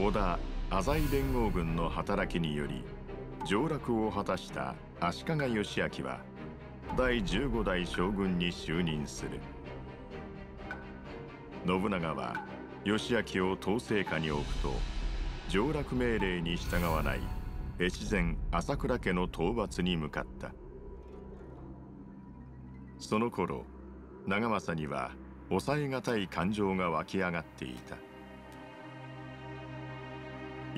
織田浅井連合軍の働きにより上洛を果たした足利義昭は第15代将軍に就任する。信長は義昭を統制下に置くと上洛命令に従わない越前朝倉家の討伐に向かった。その頃長政には抑えがたい感情が湧き上がっていた。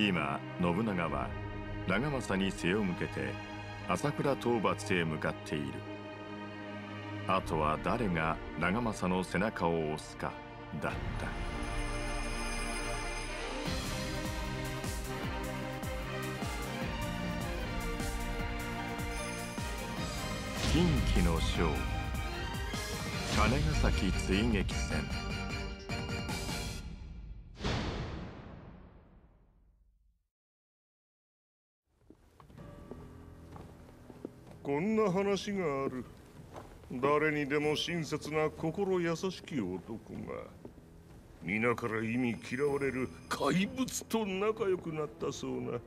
今信長は長政に背を向けて朝倉討伐へ向かっている。あとは誰が長政の背中を押すかだった。近畿の将金ヶ崎追撃戦。こんな話がある。誰にでも親切な心優しき男が皆から意味嫌われる怪物と仲良くなったそうな。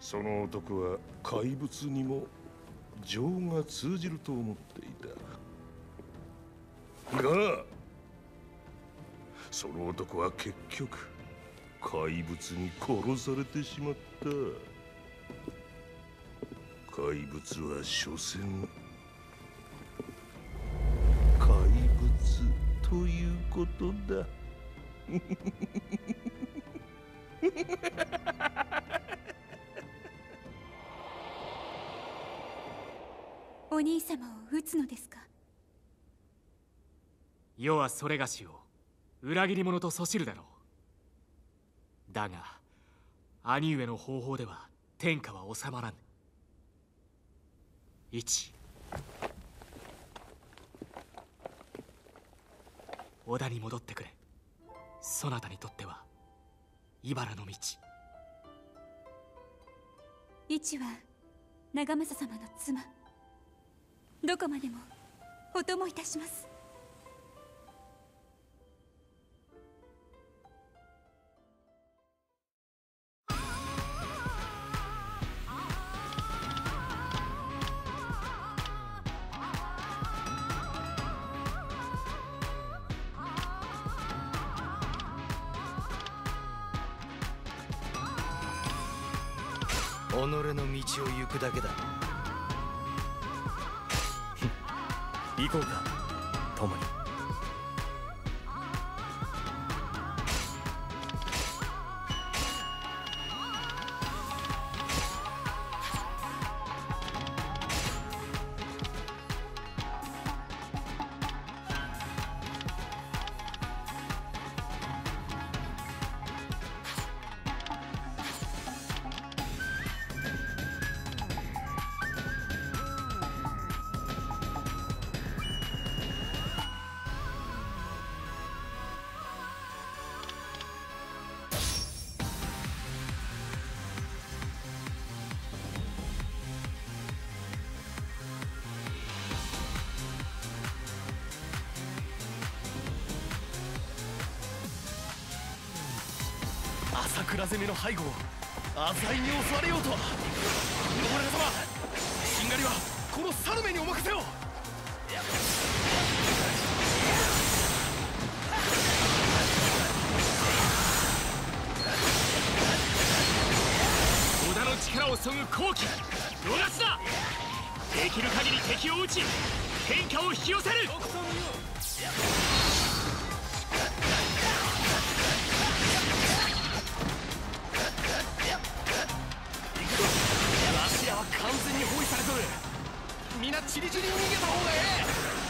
その男は怪物にも情が通じると思っていた。がその男は結局怪物に殺されてしまった。怪物は所詮怪物ということだ。お兄様を撃つのですか？世はそれがしを裏切り者とそしるだろう。だが兄上の方法では天下は収まらぬ一。織田に戻ってくれ。そなたにとっては茨の道。一は長政様の妻。どこまでもお供いたします。朝倉攻めの背後を浅井に襲われようとは。信長様。しんがりはこの猿めにお任せを。織田の力をそぐ好機。逃すな。できる限り敵を撃ち天下を引き寄せる。全に包囲されとる。皆チリチリに逃げた方がええ。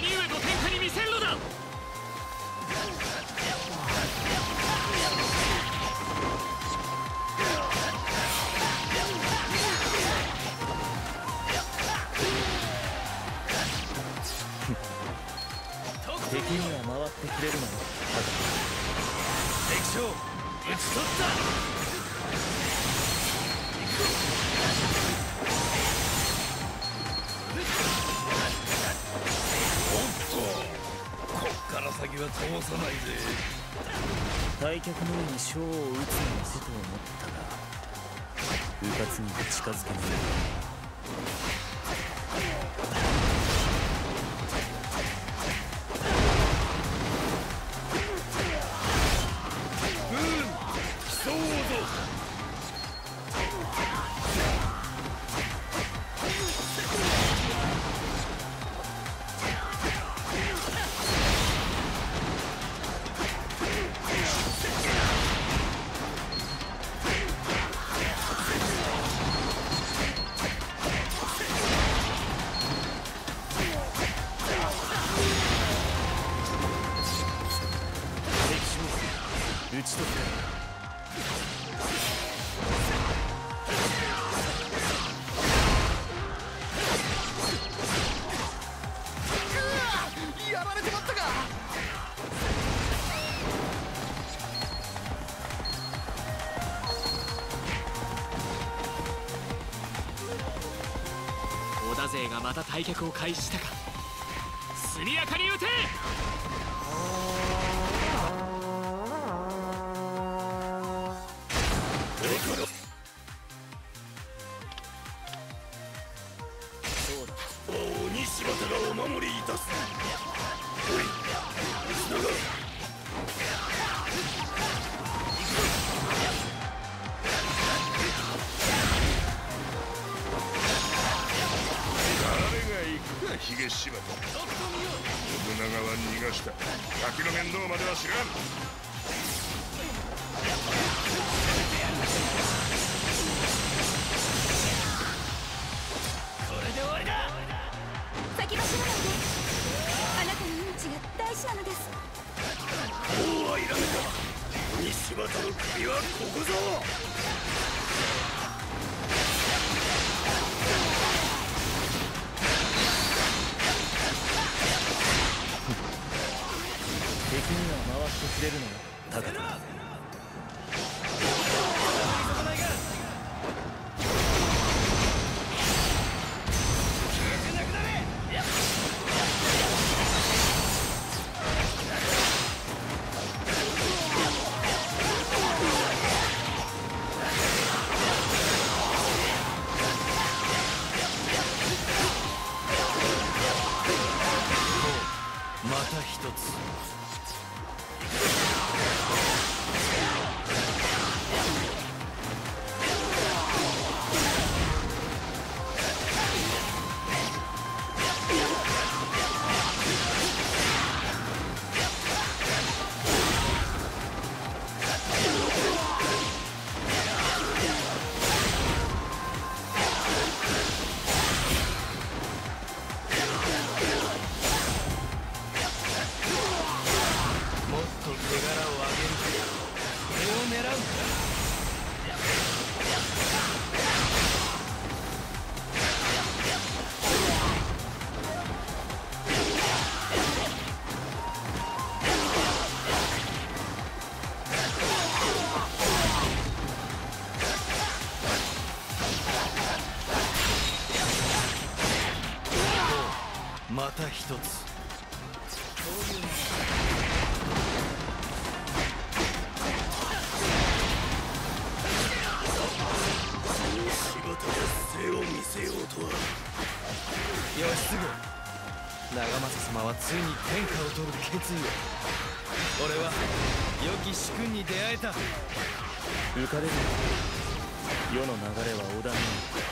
兄上天下に見せるのだ？敵には回ってくれるな敵将討ち取った。通さないぜ退却の上に賞を打つのにせと思ったが迂闊には近づけない。田勢がまた退却を開始したか。速やかに撃て！が大事なのです。そうはいらぬか鬼柴田の首はここぞ敵には回ってくれるのよ高田また一つ。仕事で背を見せようとは。義継長政様はついに天下を取る決意を。俺は良き主君に出会えた。浮かれるな。世の流れは織田のよう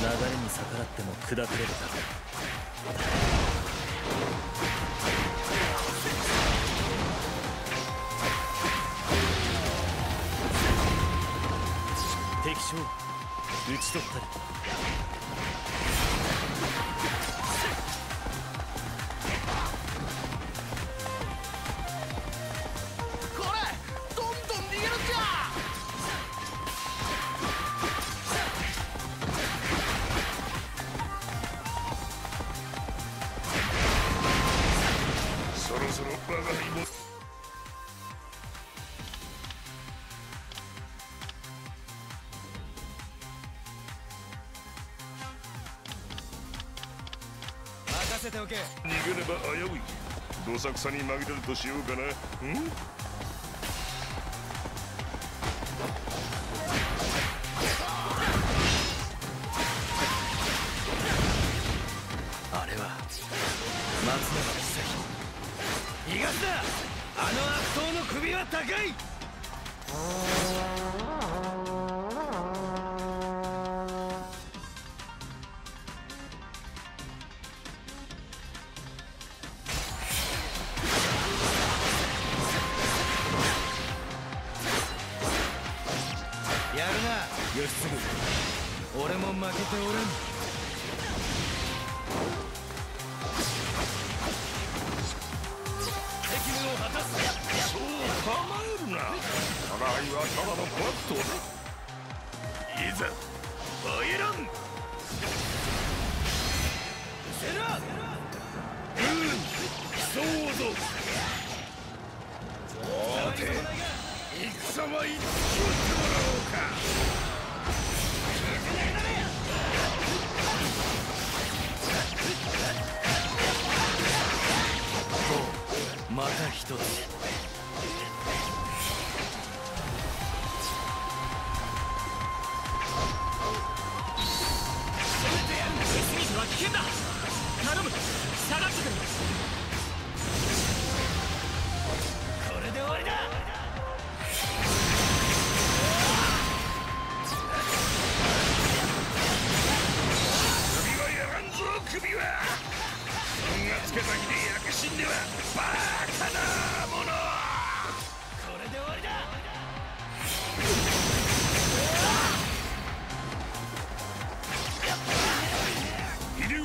流れに逆らっても砕かれるだけ将討ち取ったり。ておけ。逃げれば危うい。どさくさに紛れるとしようかな。ん？あれは松永久逃がすな。あの悪党の首は高い負けておらん。責務を果たすそう構えるな。我が輩はただのバットだ。いざバイランセラそうぞ。さて戦は一気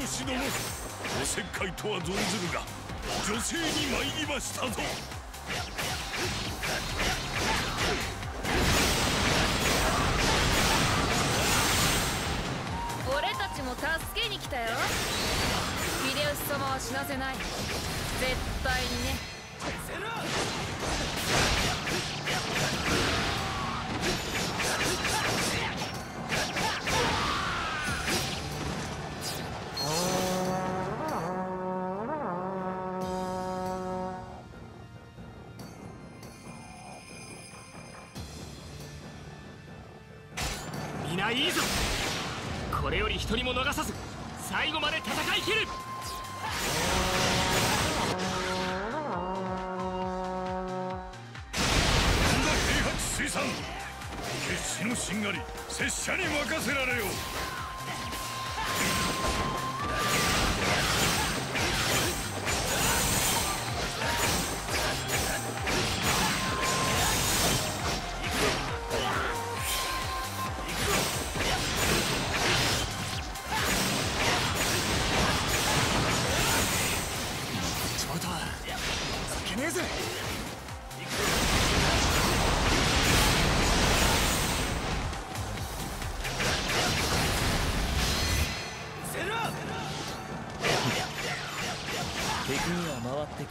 秀吉殿おせっかいとは存ずるが女性に参りましたぞ。俺たちも助けに来たよ。秀吉様は死なせない。絶対にね。皆のしんがり拙者に任せられよ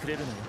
れるのよ。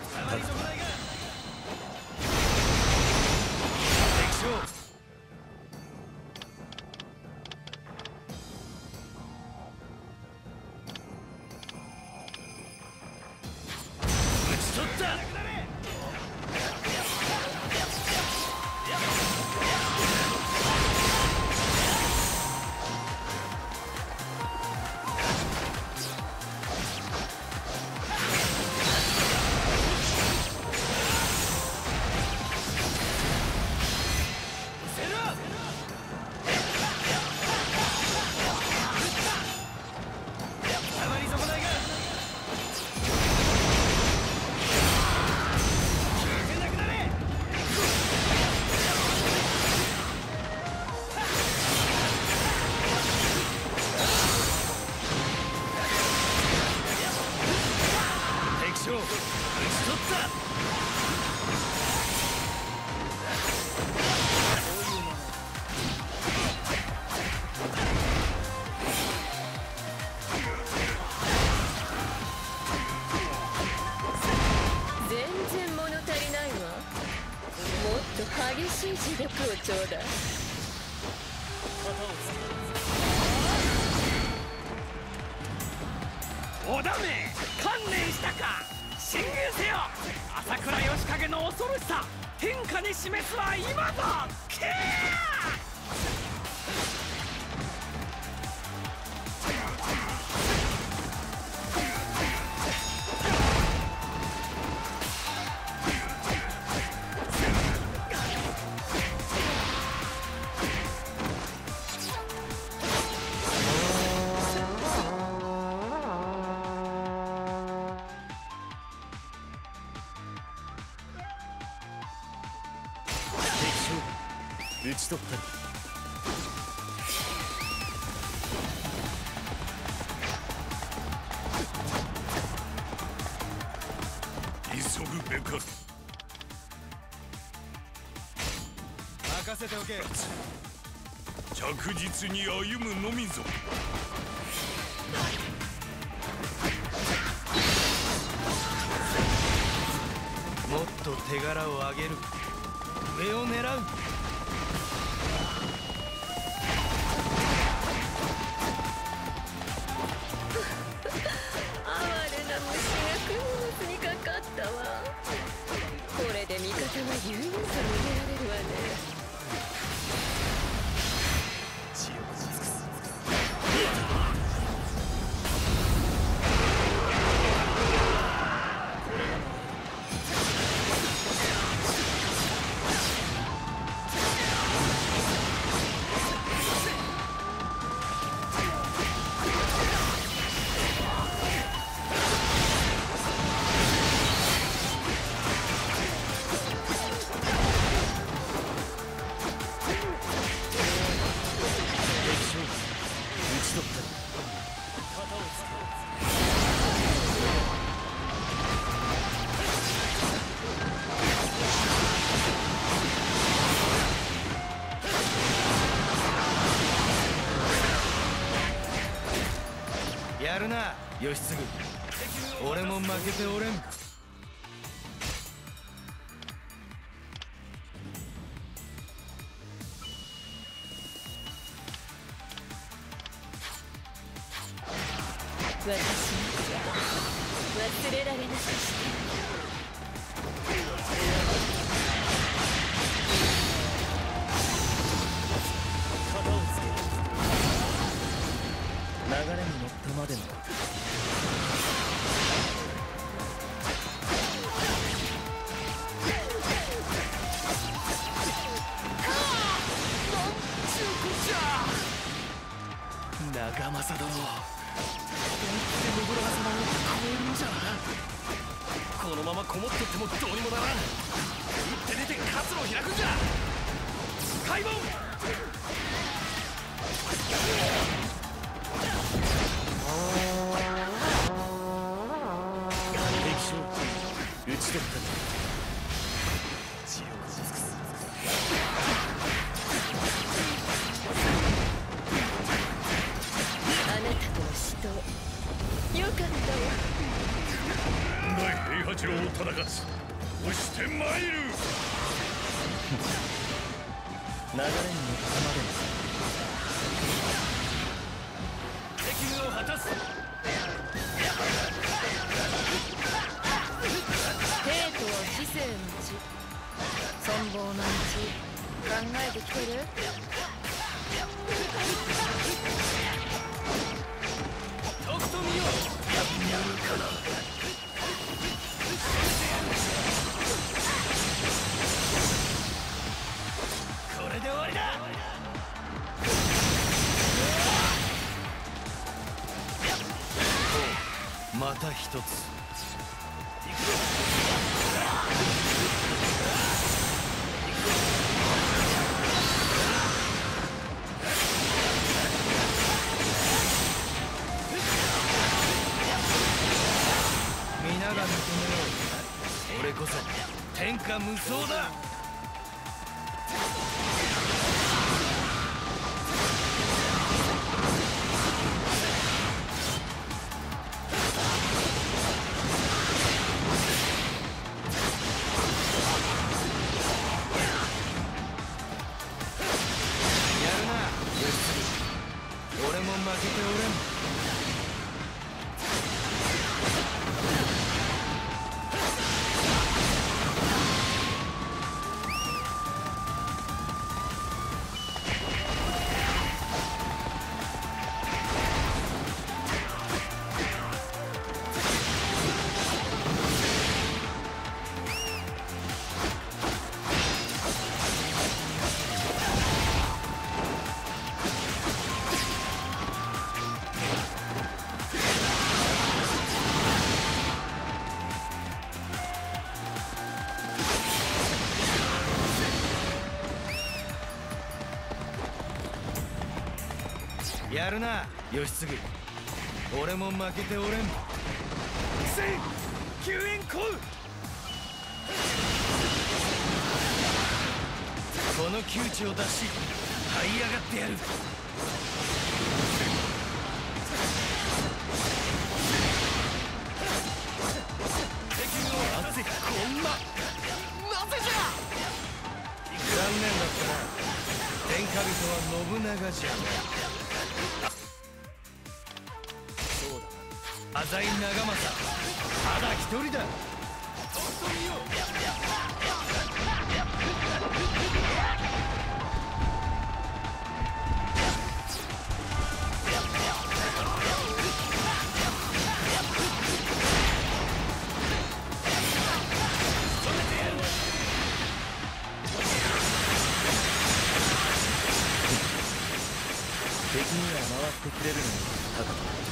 全然物足りないわ。もっと激しい磁力をちょうだい。示すは今だ！ち取っておけ。着実に歩むのみぞ。もっと手柄を上げる。上を狙うやるな義継俺も負けておれん。ってもどうにもならん。打って出て活路を開くんじゃ。開門流れに乗ったまでの責務を果たす帝都は知性の地存亡の道考えてきてるた一つ。皆が認めよう。俺こそ天下無双だ。やるな。義継俺も負けておれん。戦救援降雨この窮地を出し這い上がってやる。なぜこんななぜじゃ。残念だったな。天下人は信長じゃそうだ。な浅井長政ただ一人だ。本当によってくれるのに高田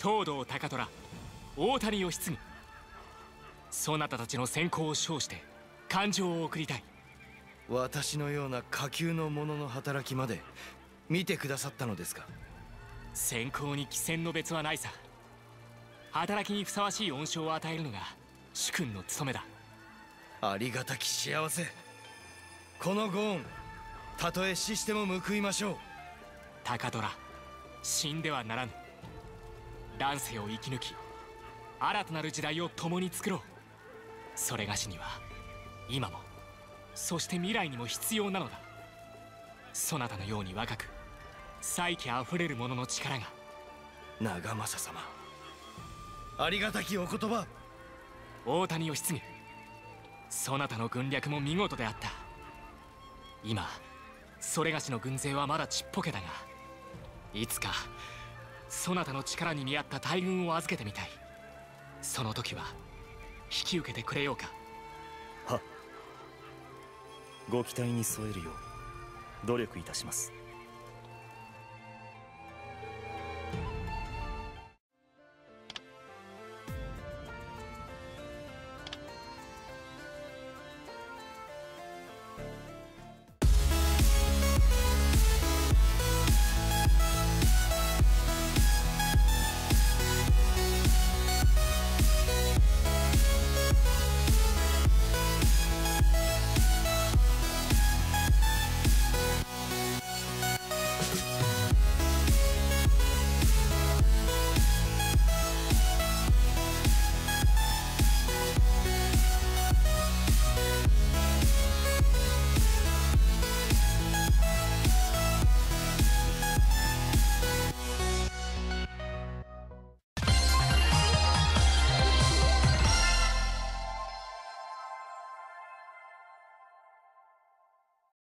東堂高虎大谷義継そなたたちの先行を称して感情を送りたい。私のような下級の者の働きまで見てくださったのですか？先行に貴賤の別はないさ。働きにふさわしい恩賞を与えるのが主君の務めだ。ありがたき幸せ。このご恩たとえ死しても報いましょう。高虎死んではならぬ乱世を生き抜き新たなる時代を共に作ろう。それがしには今もそして未来にも必要なのだ。そなたのように若く才気あふれる者の力が。長政様。ありがたきお言葉。大谷義継そなたの軍略も見事であった。今それがしの軍勢はまだちっぽけだがいつかそなたの力に見合った大軍を預けてみたい。その時は引き受けてくれようか。はご期待に添えるよう努力いたします。